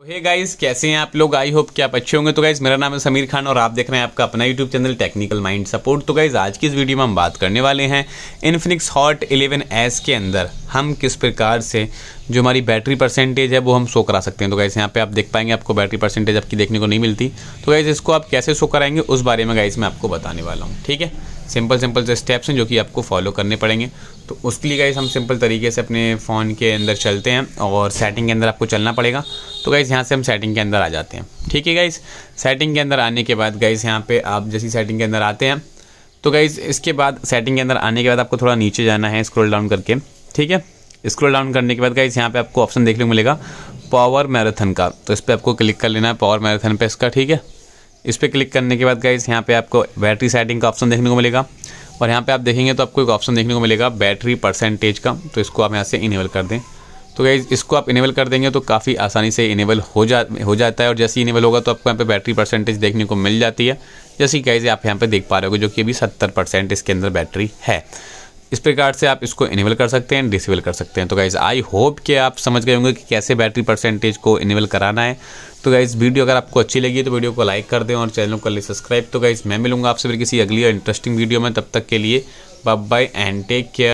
Hey guys कैसे हैं आप लोग? आई होप कि आप अच्छे होंगे। तो गाइस मेरा नाम है समीर खान और आप देख रहे हैं आपका अपना YouTube channel technical mind support तो गाइस आज की इस वीडियो में हम बात करने वाले हैं इन्फिनिक्स हॉट 11s के अंदर हम किस प्रकार से जो हमारी बैटरी परसेंटेज है, वो हम शो करा सकते हैं। तो गाइस यहाँ पे आप देख पाएँगे आपको बैटरी परसेंटेज आपकी देखने को नहीं मिलती। तो गाइज़ इसको आप कैसे शो कराएँगे, उस बारे में गाइज़ मैं आपको बताने वाला हूँ। ठीक है? सिंपल सिंपल से स्टेप्स हैं जो कि आपको फॉलो करने पड़ेंगे। तो उसके लिए गाइज़ हम सिंपल तरीके से अपने फ़ोन के अंदर चलते हैं और सेटिंग के अंदर आपको चलना पड़ेगा। तो गाइस यहाँ से हम सेटिंग के अंदर आ जाते हैं। ठीक है गाइस सेटिंग के अंदर आने के बाद गाइस यहाँ पे आप जैसी सेटिंग के अंदर आते हैं तो गाइस इसके बाद सेटिंग के अंदर आने के बाद आपको थोड़ा नीचे जाना है स्क्रॉल डाउन करके। ठीक है? स्क्रॉल डाउन करने के बाद गाइस यहाँ पे आपको ऑप्शन देखने को मिलेगा पावर मैराथन का। तो इस पर आपको क्लिक कर लेना है पावर मैराथन पे इसका, ठीक है? इस पर क्लिक करने के बाद गाइस यहाँ पे आपको बैटरी सेटिंग का ऑप्शन देखने को मिलेगा। और यहाँ पे आप देखेंगे तो आपको एक ऑप्शन देखने को मिलेगा बैटरी परसेंटेज का। तो इसको आप यहाँ से इनेबल कर दें। तो गाइज़ इसको आप इनेबल कर देंगे तो काफ़ी आसानी से इनेबल हो जा, हो जाता है। और जैसे ही इनेबल होगा तो आपको यहाँ पे बैटरी परसेंटेज देखने को मिल जाती है। जैसे कि गाइज़ आप यहाँ पे देख पा रहे हो जो कि अभी सत्तर परसेंट इसके अंदर बैटरी है। इस प्रकार से आप इसको इनेबल कर सकते हैं डिसेबल कर सकते हैं। तो गाइज़ आई होप कि आप समझ गए होंगे कि कैसे बैटरी परसेंटेज को इनेबल कराना है। तो गाइज़ वीडियो अगर आपको अच्छी लगी तो वीडियो को लाइक कर दें और चैनल को कर ले सब्सक्राइब तो गाइज़ मैं मिलूँगा आपसे फिर किसी अगली और इंटरेस्टिंग वीडियो में। तब तक के लिए बाय एंड टेक केयर